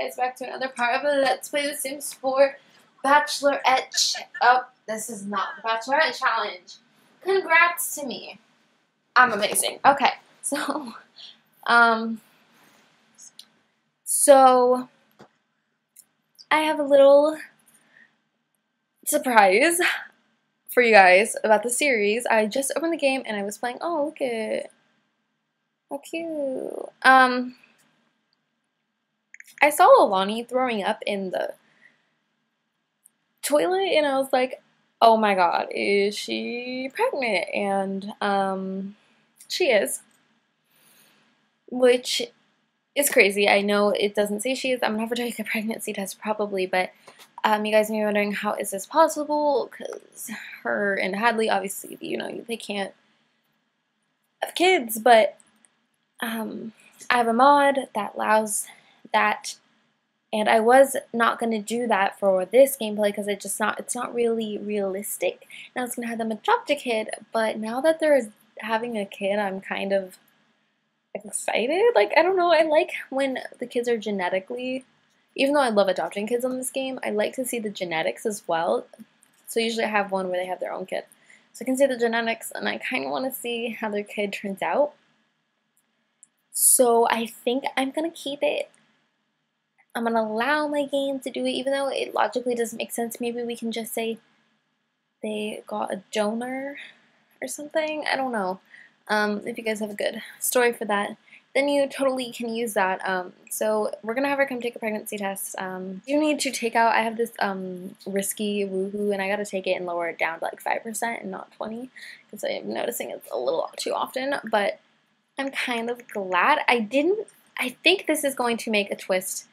guys back to another part of the Let's Play The Sims 4 Bachelorette. Ch oh, this is not the Bachelorette Challenge. Congrats to me. I'm amazing. Okay, so, um, so, I have a little surprise for you guys about the series. I just opened the game and I was playing, oh, look at how cute. Um, I saw Alani throwing up in the toilet and I was like, oh my god, is she pregnant? And um, she is. Which is crazy. I know it doesn't say she is. I'm her take a pregnancy test probably, but um, you guys may be wondering how is this possible? Because her and Hadley, obviously, you know, they can't have kids, but um, I have a mod that allows that and I was not going to do that for this gameplay because it's just not it's not really realistic. And I was going to have them adopt a kid but now that they're having a kid I'm kind of excited. Like I don't know I like when the kids are genetically even though I love adopting kids on this game I like to see the genetics as well. So usually I have one where they have their own kid. So I can see the genetics and I kind of want to see how their kid turns out. So I think I'm going to keep it I'm going to allow my game to do it, even though it logically doesn't make sense. Maybe we can just say they got a donor or something. I don't know. Um, if you guys have a good story for that, then you totally can use that. Um, so we're going to have her come take a pregnancy test. Um, you need to take out, I have this um, risky woohoo, and I got to take it and lower it down to like 5% and not 20 because I'm noticing it's a little too often. But I'm kind of glad I didn't. I think this is going to make a twist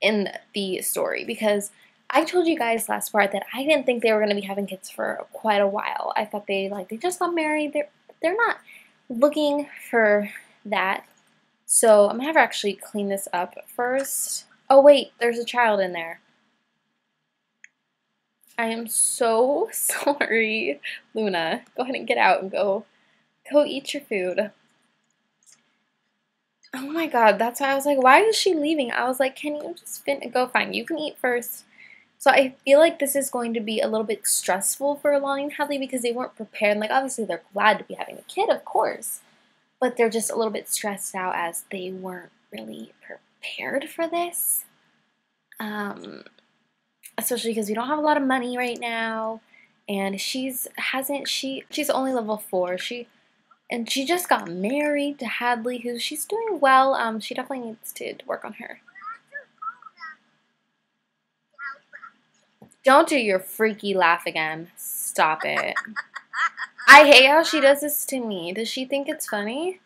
in the story because I told you guys last part that I didn't think they were going to be having kids for quite a while. I thought they like they just got married. They're they're not looking for that. So I'm gonna have her actually clean this up first. Oh wait, there's a child in there. I am so sorry, Luna. Go ahead and get out and go go eat your food. Oh my god, that's why I was like, why is she leaving? I was like, can you just fin- go fine, you can eat first. So I feel like this is going to be a little bit stressful for Alani and Hadley because they weren't prepared. Like obviously they're glad to be having a kid, of course, but they're just a little bit stressed out as they weren't really prepared for this. Um, especially because we don't have a lot of money right now, and she's hasn't she she's only level four. She and she just got married to Hadley, who she's doing well. Um, she definitely needs to work on her. Don't do your freaky laugh again. Stop it. I hate how she does this to me. Does she think it's funny?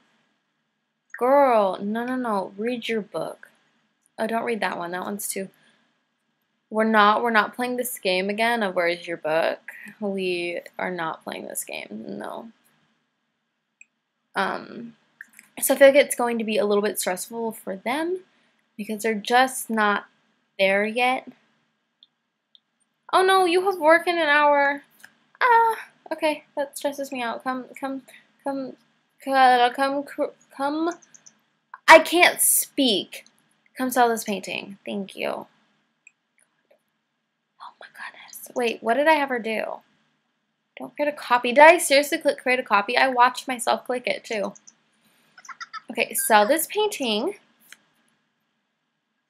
Girl, no, no, no. Read your book. Oh, don't read that one. That one's too... We're not, we're not playing this game again of Where's Your Book. We are not playing this game. No. Um, so I feel like it's going to be a little bit stressful for them because they're just not there yet. Oh no, you have work in an hour. Ah, okay, that stresses me out. Come, come, come, come, come. I can't speak. Come sell this painting. Thank you. Oh my goodness. Wait, what did I have her do? Don't create a copy. Did I seriously click create a copy? I watched myself click it too. Okay, sell this painting.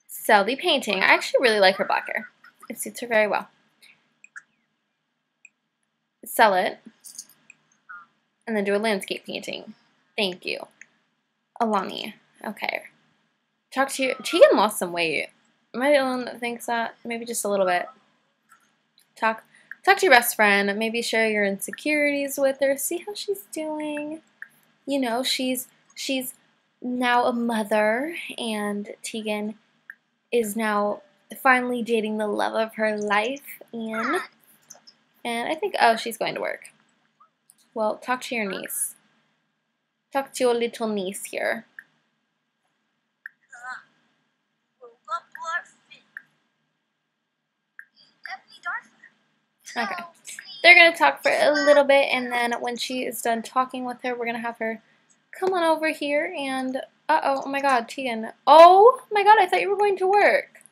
Sell the painting. I actually really like her black hair. It suits her very well. Sell it. And then do a landscape painting. Thank you. Alani. Okay. Talk to you. Tegan lost some weight. Am I the only one that thinks that? Maybe just a little bit. Talk talk to your best friend, maybe share your insecurities with her, see how she's doing. You know, she's she's now a mother and Tegan is now finally dating the love of her life, Ian. And I think, oh, she's going to work. Well, talk to your niece. Talk to your little niece here. Okay. They're going to talk for a little bit, and then when she is done talking with her, we're going to have her come on over here and Uh-oh, oh my god, Tegan. Oh my god, I thought you were going to work.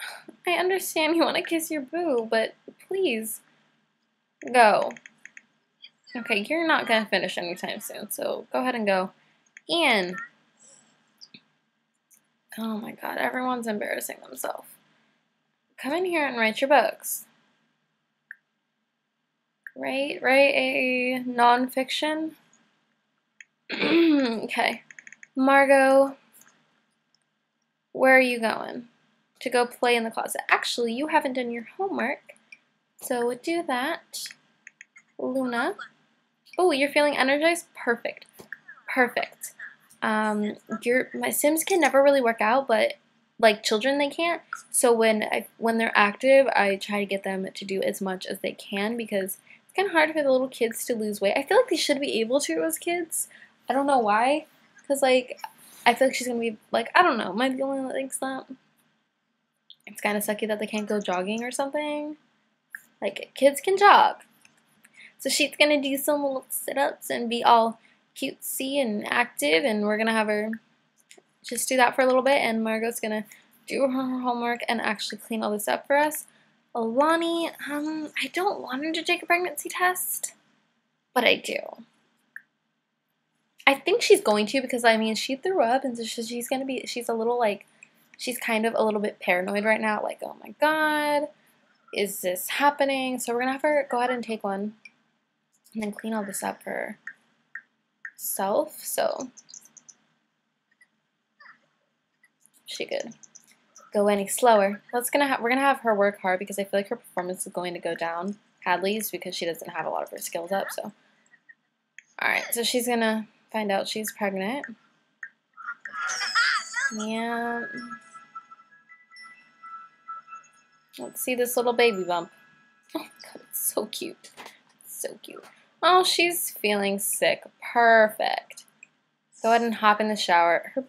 I understand you want to kiss your boo, but please, go. Okay, you're not going to finish anytime soon, so go ahead and go. Ian. Oh my god, everyone's embarrassing themselves. Come in here and write your books. Write, write a nonfiction. okay. Margot, where are you going? To go play in the closet. Actually, you haven't done your homework. So do that. Luna. Oh, you're feeling energized? Perfect. Perfect. Um, your my Sims can never really work out, but like children they can't. So when I when they're active, I try to get them to do as much as they can because it's kind of hard for the little kids to lose weight. I feel like they should be able to as kids. I don't know why, because like I feel like she's gonna be like I don't know. Am I the only one that thinks that? It's kind of sucky that they can't go jogging or something. Like kids can jog. So she's gonna do some little sit-ups and be all cutesy and active, and we're gonna have her just do that for a little bit, and Margot's gonna do her homework and actually clean all this up for us. Alani, um, I don't want her to take a pregnancy test, but I do. I think she's going to because I mean she threw up and so she's gonna be she's a little like she's kind of a little bit paranoid right now like oh my god is this happening so we're gonna have her go ahead and take one and then clean all this up for herself so she could go any slower. That's gonna ha- we're gonna have her work hard because I feel like her performance is going to go down. Hadley's because she doesn't have a lot of her skills up. So, all right, so she's gonna find out she's pregnant. Yeah. Let's see this little baby bump. Oh god, it's so cute. so cute. Oh, she's feeling sick. Perfect. Go ahead and hop in the shower. Her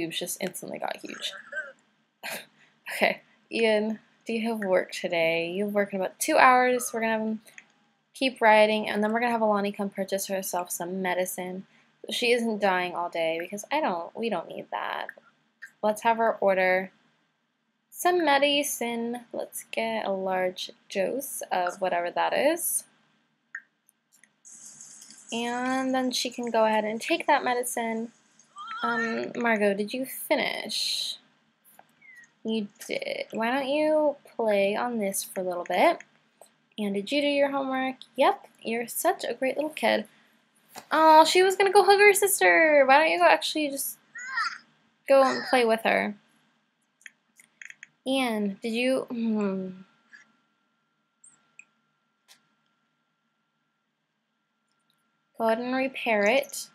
boobs just instantly got huge. okay, Ian, do you have work today? You have work in about two hours. We're gonna have keep writing, and then we're gonna have Alani come purchase herself some medicine she isn't dying all day because I don't. We don't need that. Let's have her order some medicine. Let's get a large dose of whatever that is. And then she can go ahead and take that medicine um, Margot, did you finish? You did. Why don't you play on this for a little bit? And did you do your homework? Yep, you're such a great little kid. Oh, she was gonna go hug her sister. Why don't you go actually just go and play with her? And did you? Hmm. Go ahead and repair it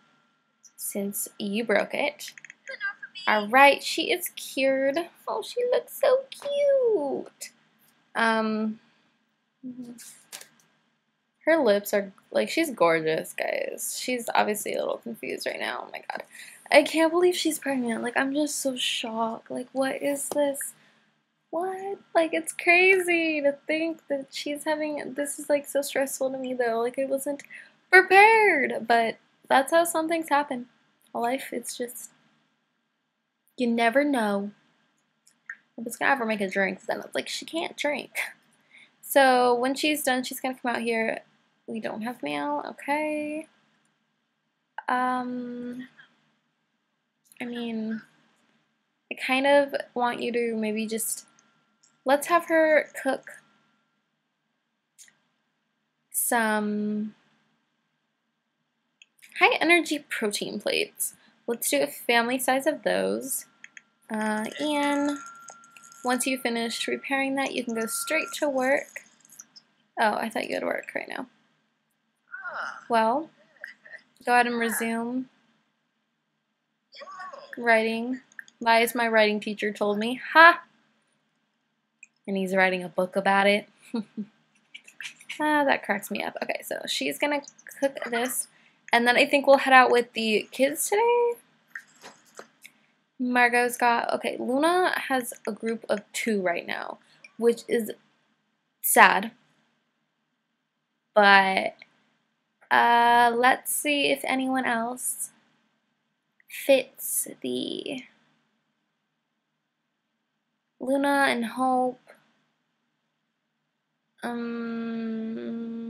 since you broke it. Alright, she is cured. Oh, she looks so cute. Um, her lips are, like, she's gorgeous, guys. She's obviously a little confused right now. Oh my god. I can't believe she's pregnant. Like, I'm just so shocked. Like, what is this? What? Like, it's crazy to think that she's having, this is, like, so stressful to me, though. Like, I wasn't prepared. But that's how some things happen. Life, it's just, you never know. I was gonna have her make a drink, then I was like, she can't drink. So when she's done, she's gonna come out here. We don't have mail, okay. Um, I mean, I kind of want you to maybe just, let's have her cook some high energy protein plates. Let's do a family size of those. Uh, and once you finish repairing that, you can go straight to work. Oh, I thought you had work right now. Well, go ahead and resume writing. Lies my writing teacher told me. Ha! And he's writing a book about it. ah, that cracks me up. Okay, so she's gonna cook this. And then I think we'll head out with the kids today. Margot's got, okay, Luna has a group of two right now, which is sad. But uh, let's see if anyone else fits the Luna and Hope. Um,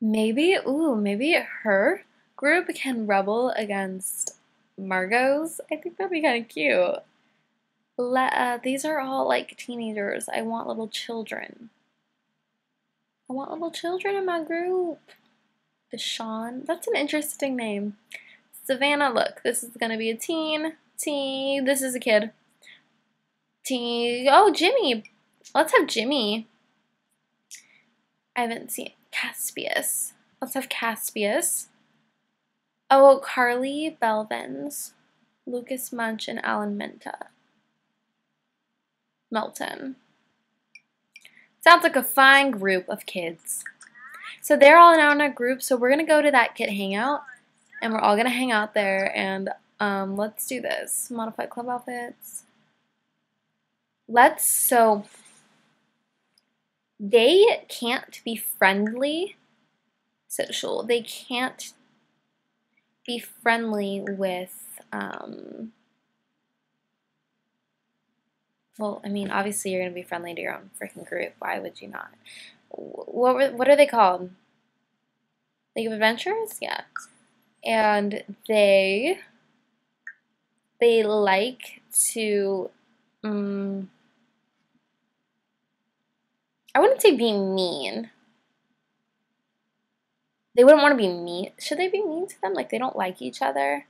maybe, ooh, maybe her group can rebel against Margot's. I think that'd be kind of cute. Let, uh, these are all like teenagers. I want little children. I want little children in my group. Deshawn. That's an interesting name. Savannah, look, this is going to be a teen. Teen. This is a kid. Teen. Oh, Jimmy. Let's have Jimmy. I haven't seen Caspius. Let's have Caspius. Oh, Carly Belvins. Lucas Munch and Alan Minta. Melton. Sounds like a fine group of kids. So they're all now in a group, so we're going to go to that kid hangout, and we're all going to hang out there, and um, let's do this. Modify club outfits. Let's, so, they can't be friendly social. They can't be friendly with, um, well, I mean, obviously you're going to be friendly to your own freaking group. Why would you not? What were, what are they called? League of Adventures? Yeah. And they they like to um, I wouldn't say be mean. They wouldn't want to be mean. Should they be mean to them? Like they don't like each other?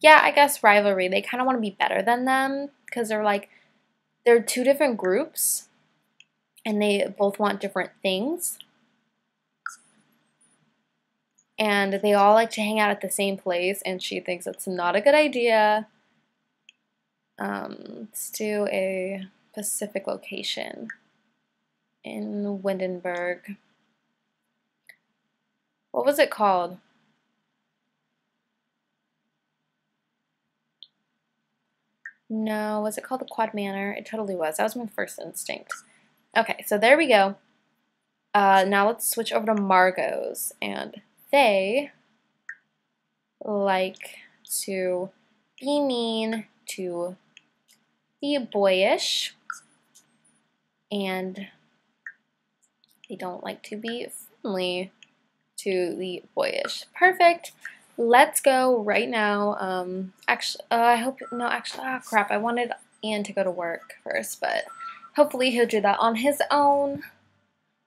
Yeah, I guess rivalry. They kind of want to be better than them because they're like they're two different groups and they both want different things. And they all like to hang out at the same place, and she thinks it's not a good idea. Um, let's do a Pacific location in Windenburg. What was it called? No, was it called the Quad Manor? It totally was. That was my first instinct. Okay, so there we go. Uh, now let's switch over to Margot's, and they like to be mean, to be boyish, and they don't like to be friendly to the boyish. Perfect. Let's go right now. Um, actually, uh, I hope, no, actually, oh crap, I wanted Ian to go to work first, but hopefully he'll do that on his own.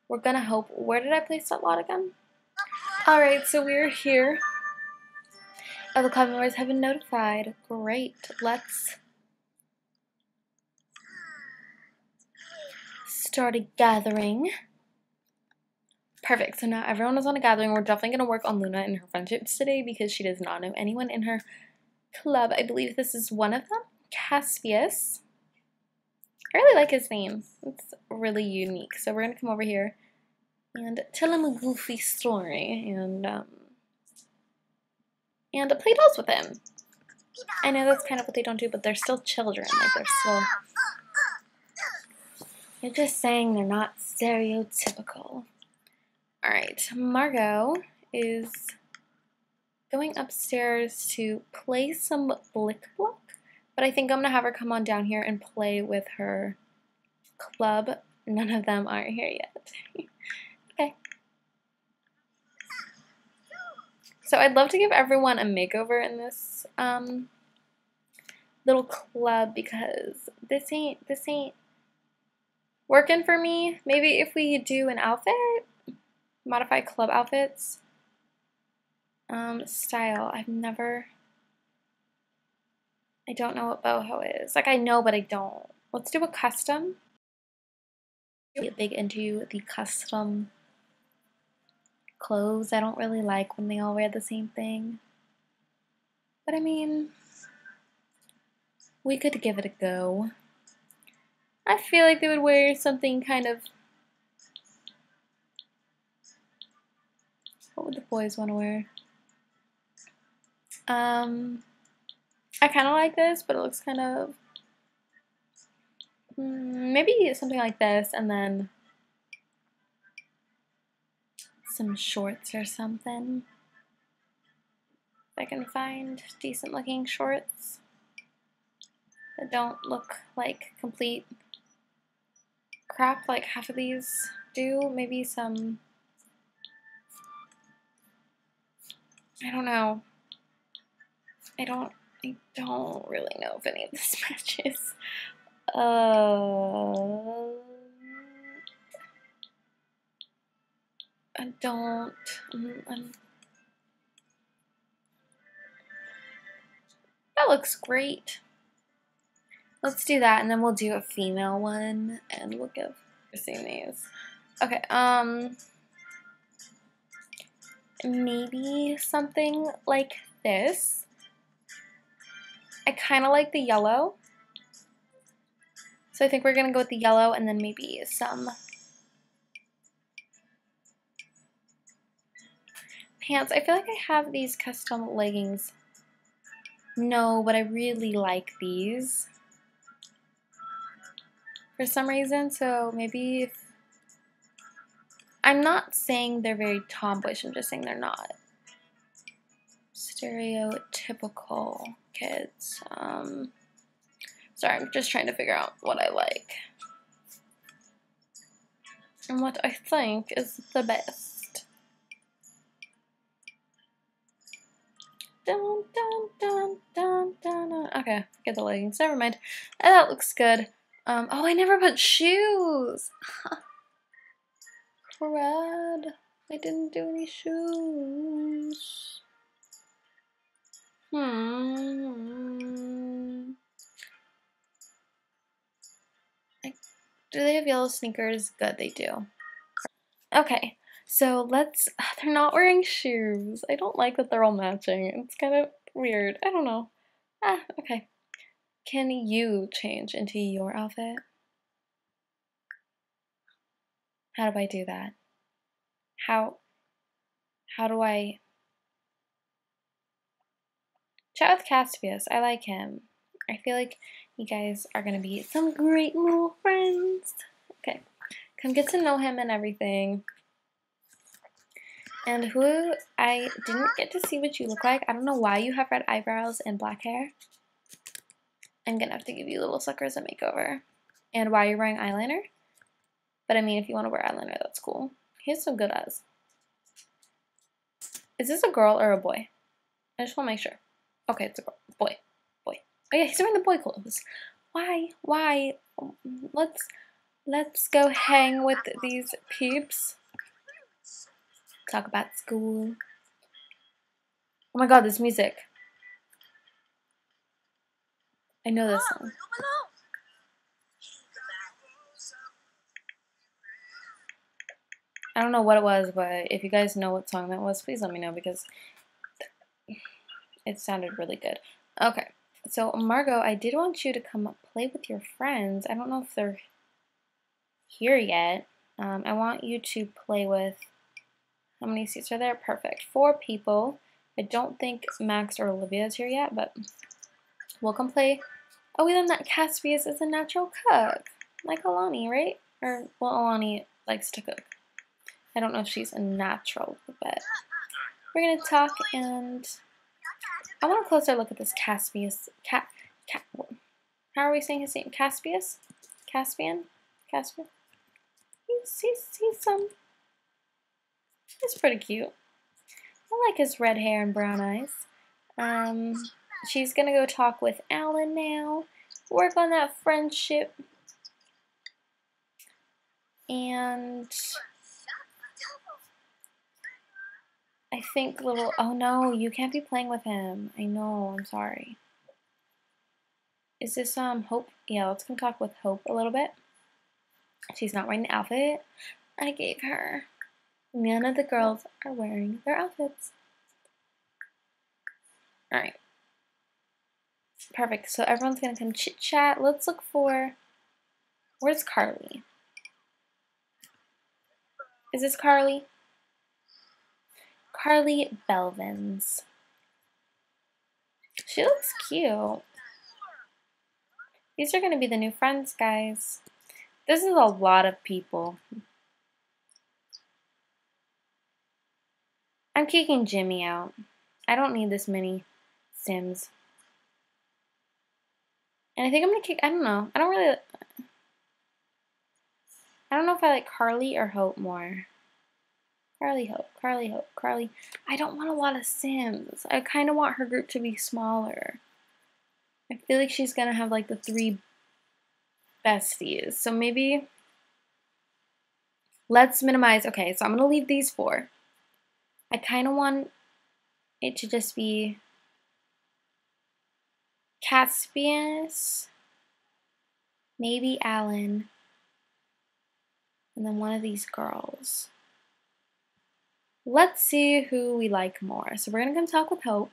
We're gonna hope, where did I place that lot again? Alright, so we're here. Oh, the club members have been notified. Great, let's start a gathering. Perfect. So now everyone is on a gathering. We're definitely going to work on Luna and her friendships today because she does not know anyone in her club. I believe this is one of them. Caspius. I really like his name. It's really unique. So we're going to come over here and tell him a goofy story and um, and play dolls with him. I know that's kind of what they don't do, but they're still children. Like they're still. You're just saying they're not stereotypical. Alright, Margot is going upstairs to play some Blick Block, but I think I'm to have her come on down here and play with her club. None of them are here yet. okay. So I'd love to give everyone a makeover in this um, little club because this ain't, this ain't working for me. Maybe if we do an outfit modify club outfits. Um, style. I've never. I don't know what boho is. Like I know, but I don't. Let's do a custom. Get big into the custom clothes. I don't really like when they all wear the same thing. But I mean, we could give it a go. I feel like they would wear something kind of What would the boys want to wear? Um, I kind of like this, but it looks kind of... Mm, maybe something like this, and then... some shorts or something. If I can find decent looking shorts that don't look like complete crap like half of these do. Maybe some, I don't know. I don't, I don't really know if any of this matches. Uh, I don't, I'm, I'm, that looks great. Let's do that, and then we'll do a female one, and we'll give seeing these. Okay, um, maybe something like this. I kind of like the yellow. So I think we're going to go with the yellow and then maybe some pants. I feel like I have these custom leggings. No, but I really like these for some reason. So maybe if I'm not saying they're very tomboyish, I'm just saying they're not. Stereotypical kids. Um, sorry, I'm just trying to figure out what I like. And what I think is the best. Dun, dun, dun, dun, dun, dun. Okay, get the leggings. Never mind. That looks good. Um, oh, I never put shoes. Crud. I didn't do any shoes. Hmm. I, do they have yellow sneakers? Good, they do. Okay, so let's. They're not wearing shoes. I don't like that they're all matching. It's kind of weird. I don't know. Ah, okay. Can you change into your outfit? How do I do that? How how do I chat with Caspius? I like him. I feel like you guys are gonna be some great little friends. Okay, come get to know him and everything. And who I didn't get to see what you look like. I don't know why you have red eyebrows and black hair. I'm gonna have to give you little suckers a makeover. And why you're wearing eyeliner. But I mean, if you want to wear eyeliner, that's cool. He has some good eyes. Is this a girl or a boy? I just want to make sure. Okay, it's a girl. Boy. Boy. Oh yeah, he's wearing the boy clothes. Why? Why? Let's let's go hang with these peeps. Talk about school. Oh my god, this music. I know this song. Oh, I don't know what it was, but if you guys know what song that was, please let me know because it sounded really good. Okay, so Margot, I did want you to come play with your friends. I don't know if they're here yet. Um, I want you to play with, how many seats are there? Perfect. Four people. I don't think Max or Olivia is here yet, but we'll come play Oh, we learned that Caspius is a natural cook, like Alani, right? Or, well, Alani likes to cook. I don't know if she's a natural, but we're going to talk and I want a closer look at this Caspius. Cat, how are we saying his name? Caspius? Caspian? Caspian? He's, he's, he's, um, he's pretty cute. I like his red hair and brown eyes. Um, she's gonna go talk with Alan now, work on that friendship, and I think little, oh no, you can't be playing with him. I know, I'm sorry. Is this, um, Hope? Yeah, let's go talk with Hope a little bit. She's not wearing the outfit I gave her. None of the girls are wearing their outfits. Alright. Perfect. So everyone's to come chit chat. Let's look for. Where's Carly? Is this Carly? Carly Belvins. She looks cute. These are going to be the new friends, guys. This is a lot of people. I'm kicking Jimmy out. I don't need this many Sims. And I think I'm gonna kick, I don't know. I don't really, I don't know if I like Carly or Hope more. Carly Hope, Carly Hope, Carly. I don't want a lot of Sims. I kind of want her group to be smaller. I feel like she's gonna have like the three besties. So maybe let's minimize. Okay, so I'm gonna leave these four. I kind of want it to just be Caspius, maybe Alan, and then one of these girls. Let's see who we like more. So we're gonna come talk with Hope.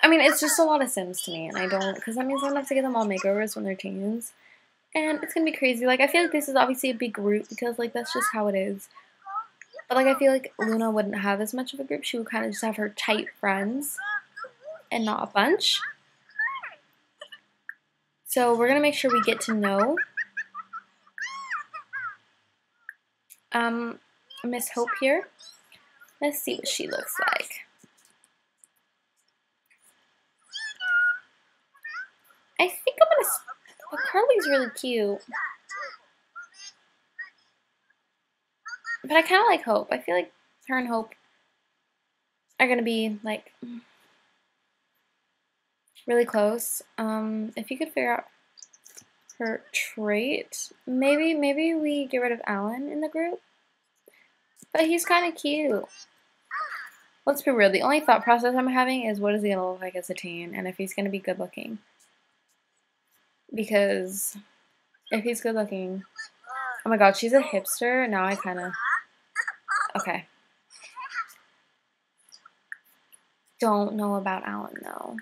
I mean, it's just a lot of Sims to me, and I don't, because that means I don't have to get them all makeovers when they're teens. And it's gonna be crazy. Like, I feel like this is obviously a big group, because, like, that's just how it is. But, like, I feel like Luna wouldn't have as much of a group. She would kind of just have her tight friends, and not a bunch. So, we're gonna make sure we get to know um, Miss Hope here. Let's see what she looks like. I think I'm gonna. Carly's really cute. But I kind of like Hope. I feel like her and Hope are gonna be like really close. Um, if you could figure out her trait, maybe maybe we get rid of Alan in the group. But he's kind of cute. Let's be real. The only thought process I'm having is what is he gonna look like as a teen, and if he's gonna be good looking because if he's good looking, oh my god, she's a hipster. Now I kind of, okay. Don't know about Alan though.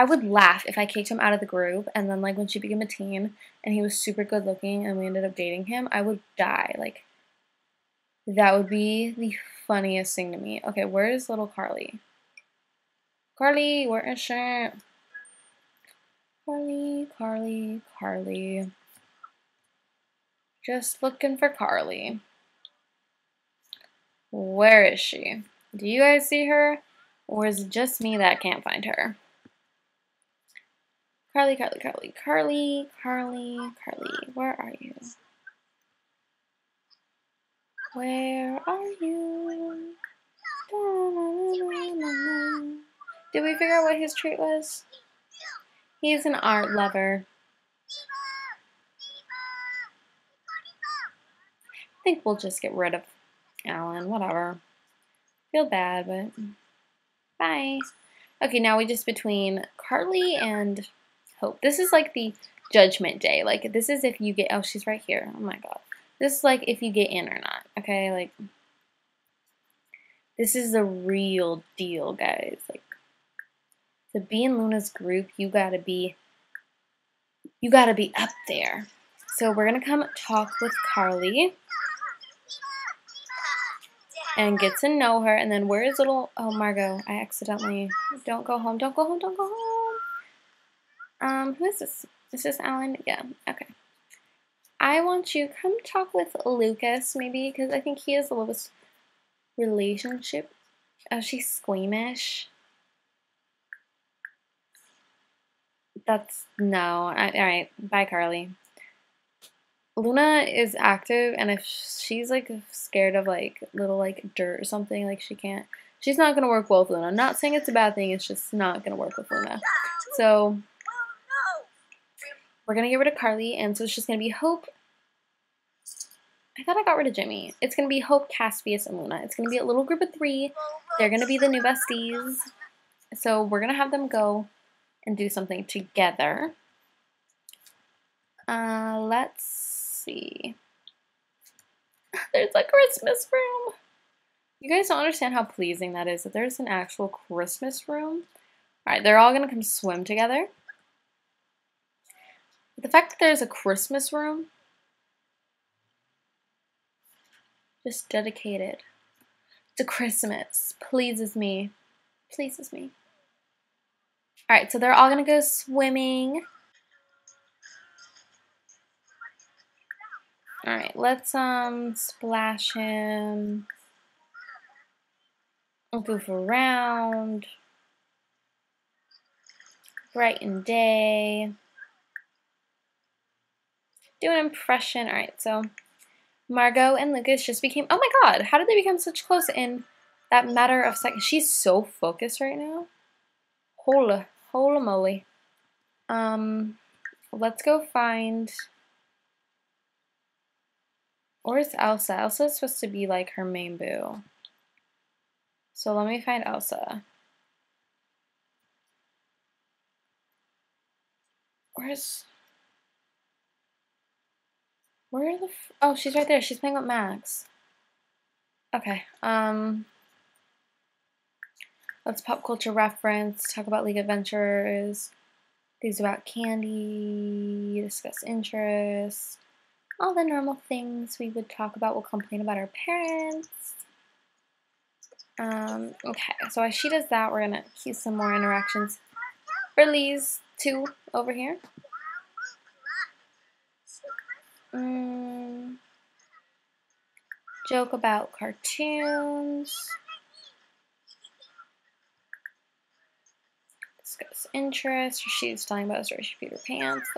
I would laugh if I kicked him out of the group and then like when she became a teen and he was super good looking and we ended up dating him, I would die. Like that would be the funniest thing to me. Okay, where is little Carly? Carly, where is she? Carly, Carly, Carly. Just looking for Carly. Where is she? Do you guys see her? Or is it just me that can't find her? Carly, Carly, Carly, Carly, Carly, Carly, where are you? Where are you? Did we figure out what his trait was? He's an art lover. I think we'll just get rid of Alan, whatever. Feel bad, but bye. Okay, now we just between Carly and Hope. This is like the judgment day. Like, this is if you get, oh, she's right here. Oh my god. This is like if you get in or not, okay? Like, this is the real deal, guys. Like, to be in Luna's group, you gotta be you gotta be up there. So we're gonna come talk with Carly and get to know her. And then where is little oh Margot? I accidentally don't go home, don't go home, don't go home. Um, who is this? Is this Alan? Yeah, okay. I want you come talk with Lucas maybe because I think he has the lowest relationship. Oh, she's squeamish. That's no. All right, bye, Carly. Luna is active, and if she's like scared of like little like dirt or something, like she can't. She's not gonna work well with Luna. I'm not saying it's a bad thing. It's just not gonna work with Luna. So we're gonna get rid of Carly, and so it's just gonna be Hope. I thought I got rid of Jimmy. It's gonna be Hope, Caspius, and Luna. It's gonna be a little group of three. They're gonna be the new besties. So we're gonna have them go and do something together. Uh, let's see. There's a Christmas room. You guys don't understand how pleasing that is that there's an actual Christmas room. All right, they're all gonna come swim together. The fact that there's a Christmas room, just dedicated to Christmas, pleases me. Pleases me. All right, so they're all gonna go swimming. Alright, let's um splash him. Goof around. Brighten day. Do an impression. Alright, so Margot and Lucas just became oh my god, how did they become such close in that matter of seconds? She's so focused right now. Holy holy moly. Um let's go find Where's Elsa? Elsa's supposed to be like her main boo. So let me find Elsa. Where's... Where the... oh, she's right there. She's playing with Max. Okay. Um... Let's pop culture reference, talk about League Adventures, things about candy, discuss interests, all the normal things we would talk about. We'll complain about our parents. Um, okay, so as she does that, we're gonna use some more interactions for two over here. Um, joke about cartoons. Discuss interest. She's telling about a story she peed her pants.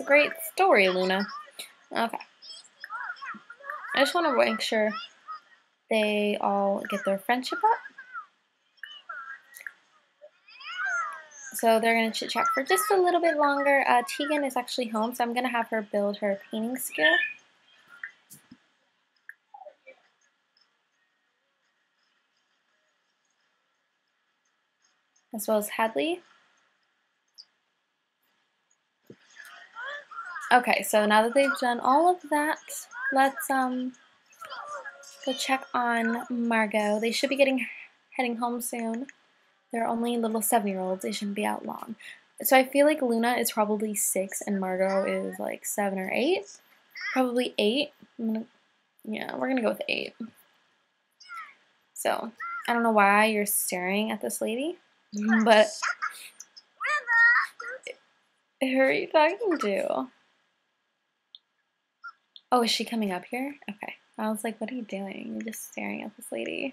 A great story, Luna. Okay. I just want to make sure they all get their friendship up. So they're going to chit chat for just a little bit longer. Uh, Tegan is actually home, so I'm going to have her build her painting skill. As well as Hadley. Okay, so now that they've done all of that, let's um go check on Margot. They should be getting heading home soon. They're only little seven-year-olds. They shouldn't be out long. So I feel like Luna is probably six and Margot is like seven or eight. Probably eight. Gonna, yeah, we're gonna go with eight. So I don't know why you're staring at this lady, but who are you talking to? Oh, is she coming up here? Okay. I was like, what are you doing? You're just staring at this lady.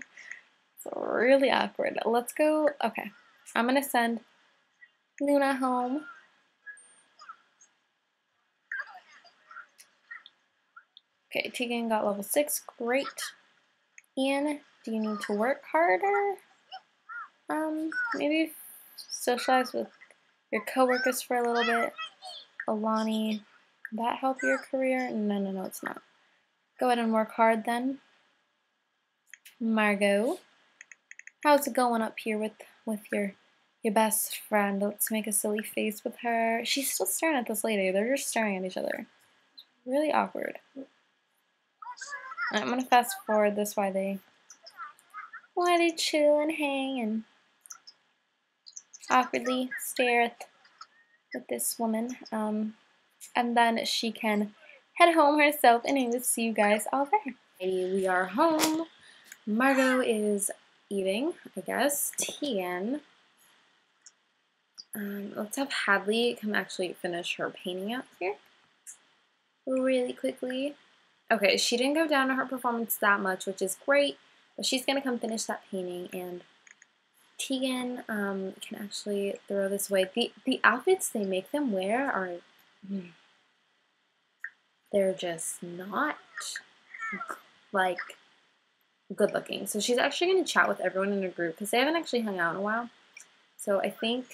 It's really awkward. Let's go. Okay. I'm going to send Luna home. Okay, Tegan got level 6. Great. Ian, do you need to work harder? Um, maybe socialize with your coworkers for a little bit. Alani, that help your career? No, no, no, it's not. Go ahead and work hard then. Margot, how's it going up here with with your your best friend? Let's make a silly face with her. She's still staring at this lady. They're just staring at each other. It's really awkward. I'm gonna fast forward this why they why they chill and hang and awkwardly stare at with this woman. Um, and then she can head home herself and I will see you guys all there. We are home. Margot is eating, I guess. Tian. Um, let's have Hadley come actually finish her painting out here really quickly. Okay, she didn't go down to her performance that much, which is great, but she's going to come finish that painting, and Tegan um, can actually throw this away. The, the outfits they make them wear are... Mm, they're just not like good looking. So she's actually going to chat with everyone in her group because they haven't actually hung out in a while. So I think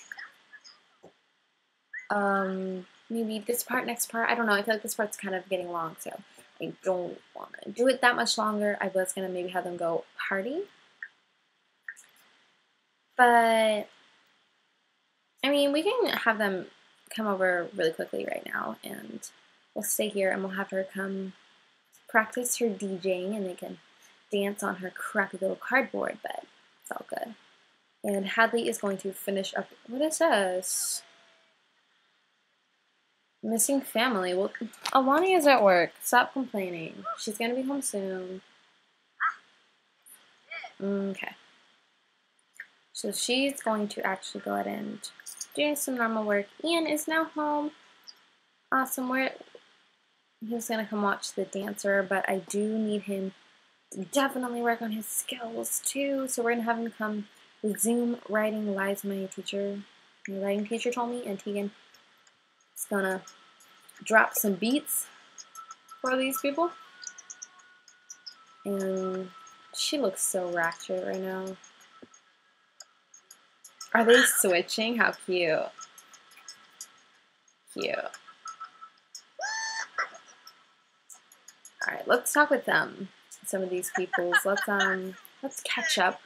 um, maybe this part, next part, I don't know. I feel like this part's kind of getting long, so I don't want to do it that much longer. I was going to maybe have them go party. But, I mean, we can have them come over really quickly right now and we'll stay here and we'll have her come practice her DJing and they can dance on her crappy little cardboard bed. It's all good. And Hadley is going to finish up. What is this? Missing family. Well, Alani is at work. Stop complaining. She's going to be home soon. Okay. So she's going to actually go ahead and do some normal work. Ian is now home. Awesome. Where He's gonna come watch the dancer, but I do need him definitely work on his skills too. So we're gonna have him come Zoom writing lies my teacher, my writing teacher told me, and Tegan is gonna drop some beats for these people. And she looks so ratchet right now. Are they switching? How cute. Cute. Alright, let's talk with them. Some of these peoples. Let's um let's catch up.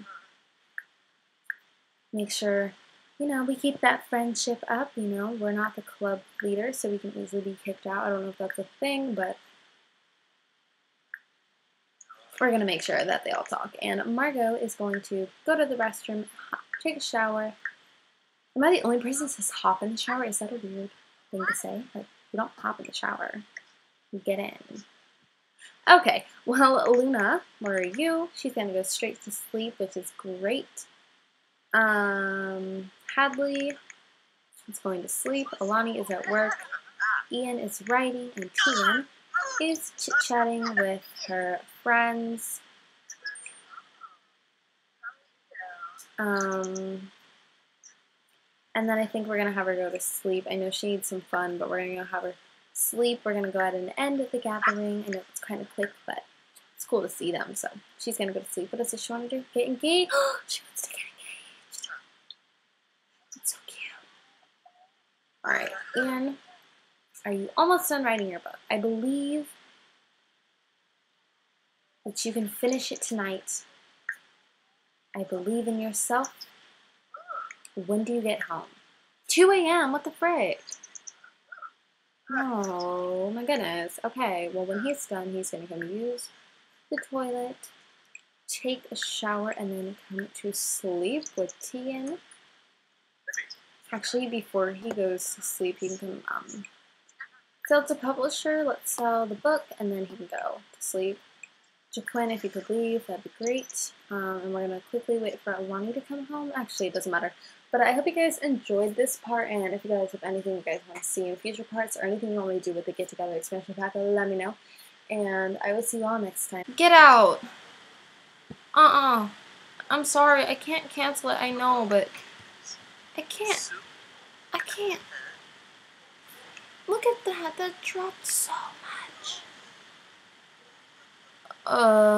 Make sure, you know, we keep that friendship up, you know. We're not the club leader, so we can easily be kicked out. I don't know if that's a thing, but we're gonna make sure that they all talk. And Margot is going to go to the restroom, take a shower. Am I the only person that says hop in the shower? Is that a weird thing to say? Like, you don't hop in the shower. You get in. Okay, well, Luna, where are you? She's gonna go straight to sleep, which is great. Um, Hadley is going to sleep. Alani is at work. Ian is writing, and Tegan is chit-chatting with her friends. Um, and then I think we're going to have her go to sleep. I know she needs some fun, but we're going to have her sleep. We're going to go ahead and end of the gathering. I know it's kind of quick, but it's cool to see them. So she's going to go to sleep. What does she want to do? Get engaged? she wants to get engaged. That's so cute. All right, Ian, are you almost done writing your book? I believe that you can finish it tonight. I believe in yourself. When do you get home? 2 a.m. What the frick? Oh my goodness. Okay, well when he's done, he's gonna come use the toilet, take a shower, and then come to sleep with Tegan. Actually, before he goes to sleep, he can come um, sell to publisher. Let's sell the book, and then he can go to sleep. Jaquin, if you could leave, that'd be great. Um, and we're going to quickly wait for Alani to come home. Actually, it doesn't matter. But I hope you guys enjoyed this part, and if you guys have anything you guys want to see in future parts, or anything you want me to do with the Get Together expansion pack, let me know. And I will see y'all next time. Get out! Uh-uh. I'm sorry, I can't cancel it, I know, but... I can't. I can't. Look at that, that dropped so much. Uh...